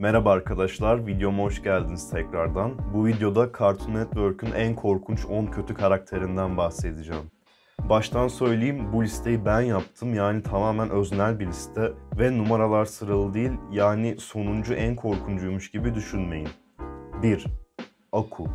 Merhaba arkadaşlar, videoma hoş geldiniz tekrardan. Bu videoda Cartoon Network'ün en korkunç 10 kötü karakterinden bahsedeceğim. Baştan söyleyeyim, bu listeyi ben yaptım yani tamamen öznel bir liste ve numaralar sıralı değil yani sonuncu en korkuncuymuş gibi düşünmeyin. 1. Aku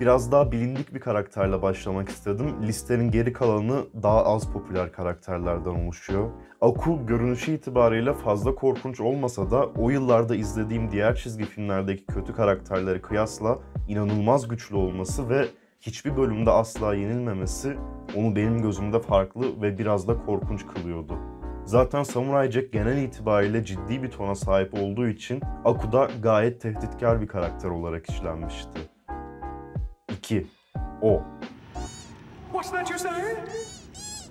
Biraz daha bilindik bir karakterle başlamak istedim. Listenin geri kalanı daha az popüler karakterlerden oluşuyor. Aku görünüşü itibariyle fazla korkunç olmasa da o yıllarda izlediğim diğer çizgi filmlerdeki kötü karakterleri kıyasla inanılmaz güçlü olması ve hiçbir bölümde asla yenilmemesi onu benim gözümde farklı ve biraz da korkunç kılıyordu. Zaten Samurai Jack genel itibariyle ciddi bir tona sahip olduğu için Aku da gayet tehditkar bir karakter olarak işlenmişti. 2. O. What's that you say?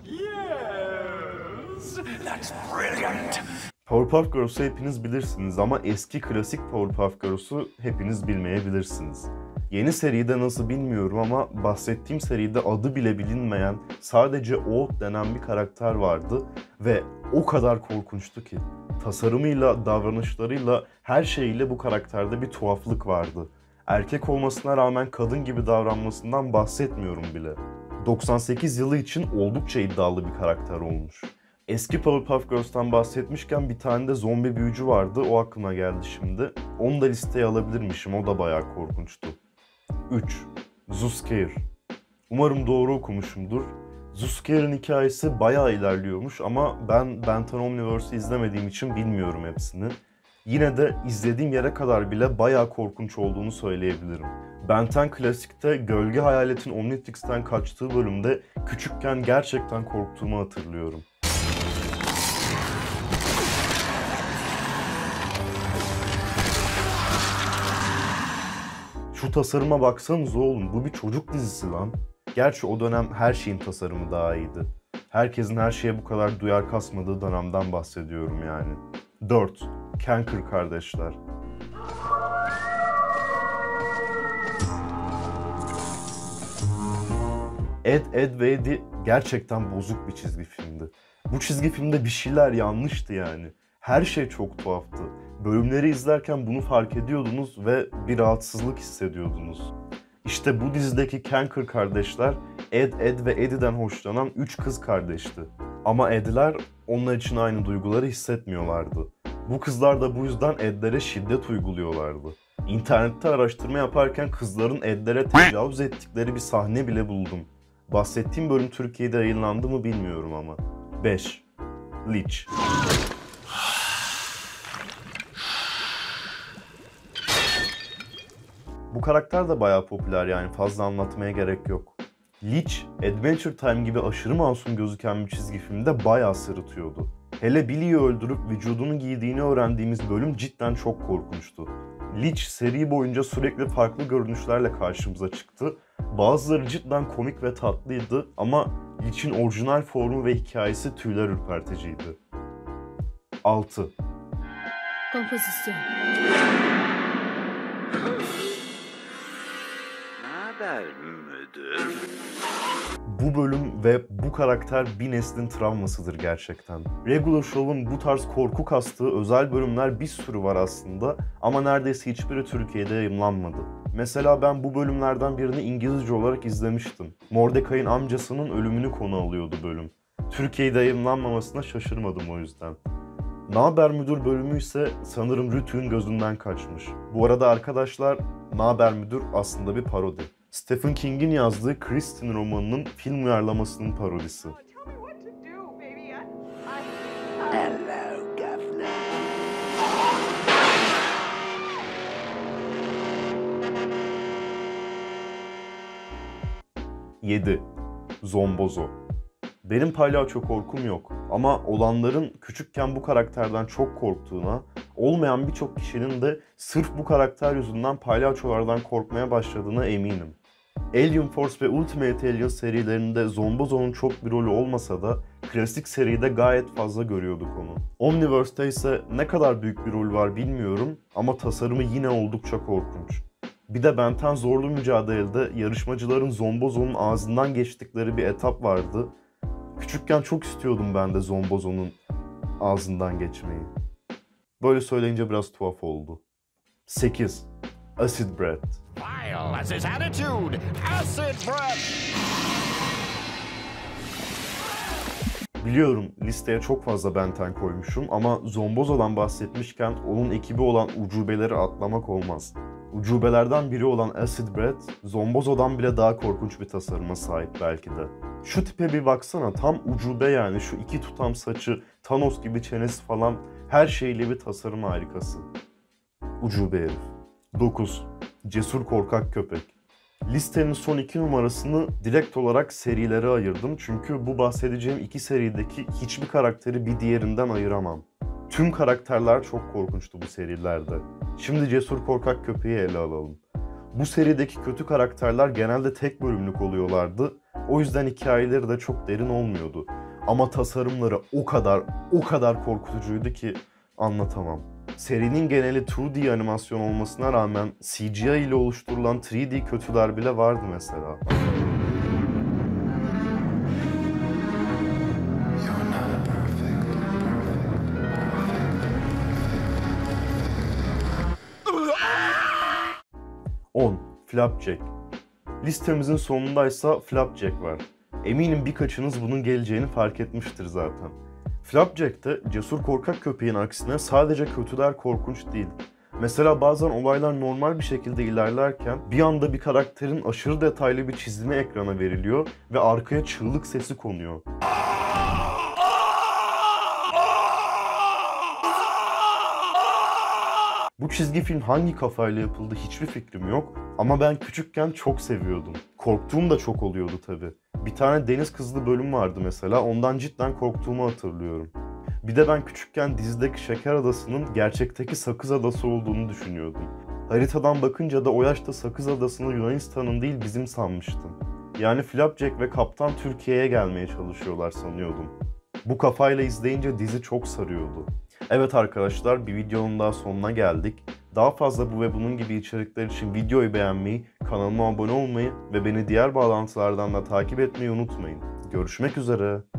Yes! That's brilliant! Powerpuff Girls'u hepiniz bilirsiniz ama eski klasik Powerpuff Girls'u hepiniz bilmeyebilirsiniz. Yeni seride nasıl bilmiyorum ama bahsettiğim seride adı bile bilinmeyen sadece O denen bir karakter vardı ve o kadar korkunçtu ki. Tasarımıyla, davranışlarıyla, her şeyiyle bu karakterde bir tuhaflık vardı. Erkek olmasına rağmen kadın gibi davranmasından bahsetmiyorum bile. 98 yılı için oldukça iddialı bir karakter olmuş. Eski Powerpuff Girls'tan bahsetmişken bir tane de zombi büyücü vardı. O aklıma geldi şimdi. Onu da listeye alabilirmişim. O da bayağı korkunçtu. 3. Zuzkir. Umarım doğru okumuşumdur. Zuzkir'in hikayesi bayağı ilerliyormuş ama ben Benton Omniverse'ı izlemediğim için bilmiyorum hepsini. Yine de izlediğim yere kadar bile bayağı korkunç olduğunu söyleyebilirim. Benten Klasik'te Gölge Hayalet'in Omnitrix'ten kaçtığı bölümde küçükken gerçekten korktuğumu hatırlıyorum. Şu tasarıma baksanız oğlum bu bir çocuk dizisi lan. Gerçi o dönem her şeyin tasarımı daha iyiydi. Herkesin her şeye bu kadar duyar kasmadığı dönemden bahsediyorum yani. 4. Kanker kardeşler. Ed, Ed ve Eddie gerçekten bozuk bir çizgi filmdi. Bu çizgi filmde bir şeyler yanlıştı yani. Her şey çok tuhaftı. Bölümleri izlerken bunu fark ediyordunuz ve bir rahatsızlık hissediyordunuz. İşte bu dizideki Kanker kardeşler Ed, Ed ve Eddie'den hoşlanan üç kız kardeşti. Ama Ed'ler onlar için aynı duyguları hissetmiyorlardı. Bu kızlar da bu yüzden Ed'lere şiddet uyguluyorlardı. İnternette araştırma yaparken kızların Ed'lere tecavüz ettikleri bir sahne bile buldum. Bahsettiğim bölüm Türkiye'de yayınlandı mı bilmiyorum ama. 5. Leech Bu karakter de bayağı popüler yani fazla anlatmaya gerek yok. Leech, Adventure Time gibi aşırı masum gözüken bir çizgi filmde bayağı sırıtıyordu. Hele Billy'yi öldürüp vücudunu giydiğini öğrendiğimiz bölüm cidden çok korkunçtu. Leech seri boyunca sürekli farklı görünüşlerle karşımıza çıktı. Bazıları cidden komik ve tatlıydı ama Leech'in orijinal formu ve hikayesi tüyler ürperticiydi. 6. Kompozisyon. Naber müdür? Bu bölüm ve bu karakter bir neslin travmasıdır gerçekten. Regular Show'un bu tarz korku kastığı özel bölümler bir sürü var aslında ama neredeyse hiçbiri Türkiye'de yayınlanmadı. Mesela ben bu bölümlerden birini İngilizce olarak izlemiştim. Mordecai'nin amcasının ölümünü konu alıyordu bölüm. Türkiye'de yayınlanmamasına şaşırmadım o yüzden. Naber Müdür bölümü ise sanırım Rütü'nün gözünden kaçmış. Bu arada arkadaşlar Naber Müdür aslında bir parodi. Stephen King'in yazdığı Christine romanının film uyarlamasının parodisi. Governor. Yedi, Zombozo. Benim palyaço korkum yok ama olanların küçükken bu karakterden çok korktuğuna, olmayan birçok kişinin de sırf bu karakter yüzünden palyaçolardan korkmaya başladığına eminim. Alien Force ve Ultimate Alien serilerinde Zombozo'nun çok bir rolü olmasa da klasik seride gayet fazla görüyorduk onu. Omniverse'te ise ne kadar büyük bir rol var bilmiyorum ama tasarımı yine oldukça korkunç. Bir de Benten zorlu mücadelede yarışmacıların Zombozo'nun ağzından geçtikleri bir etap vardı. Küçükken çok istiyordum ben de Zombozo'nun ağzından geçmeyi. Böyle söyleyince biraz tuhaf oldu. 8. Acid Breath. Vile as his attitude, acid breath. Biliyorum listeye çok fazla Benten koymuşum ama Zombozo'dan bahsetmişken onun ekibi olan ucubeleri atlamak olmaz. Ucubelerden biri olan Acid Breath, Zombozo'dan bile daha korkunç bir tasarıma sahip belki de. Şu tipe bir baksana tam ucube yani şu iki tutam saçı, Thanos gibi çenesi falan her şeyle bir tasarım harikası. Ucube herif. 9. Cesur Korkak Köpek. Listenin son iki numarasını direkt olarak serilere ayırdım. Çünkü bu bahsedeceğim iki serideki hiçbir karakteri bir diğerinden ayıramam. Tüm karakterler çok korkunçtu bu serilerde. Şimdi Cesur Korkak Köpeği ele alalım. Bu serideki kötü karakterler genelde tek bölümlük oluyorlardı. O yüzden hikayeleri de çok derin olmuyordu. Ama tasarımları o kadar, o kadar korkutucuydu ki anlatamam. Serinin geneli 2D animasyon olmasına rağmen CGI ile oluşturulan 3D kötüler bile vardı mesela. On, Flapjack. Listemizin sonundaysa Flapjack var. Eminim birkaçınız bunun geleceğini fark etmiştir zaten. Flapjack'te cesur korkak köpeğin aksine sadece kötüler korkunç değil. Mesela bazen olaylar normal bir şekilde ilerlerken bir anda bir karakterin aşırı detaylı bir çizimi ekrana veriliyor ve arkaya çığlık sesi konuyor. Bu çizgi film hangi kafayla yapıldı hiçbir fikrim yok ama ben küçükken çok seviyordum. Korktuğum da çok oluyordu tabi. Bir tane deniz kızlı bölüm vardı mesela ondan cidden korktuğumu hatırlıyorum. Bir de ben küçükken dizideki Şeker Adası'nın gerçekteki Sakız Adası olduğunu düşünüyordum. Haritadan bakınca da o yaşta Sakız Adası'nı Yunanistan'ın değil bizim sanmıştım. Yani Flapjack ve Kaptan Türkiye'ye gelmeye çalışıyorlar sanıyordum. Bu kafayla izleyince dizi çok sarıyordu. Evet arkadaşlar bir videonun daha sonuna geldik. Daha fazla bu ve bunun gibi içerikler için videoyu beğenmeyi, kanalıma abone olmayı ve beni diğer bağlantılardan da takip etmeyi unutmayın. Görüşmek üzere.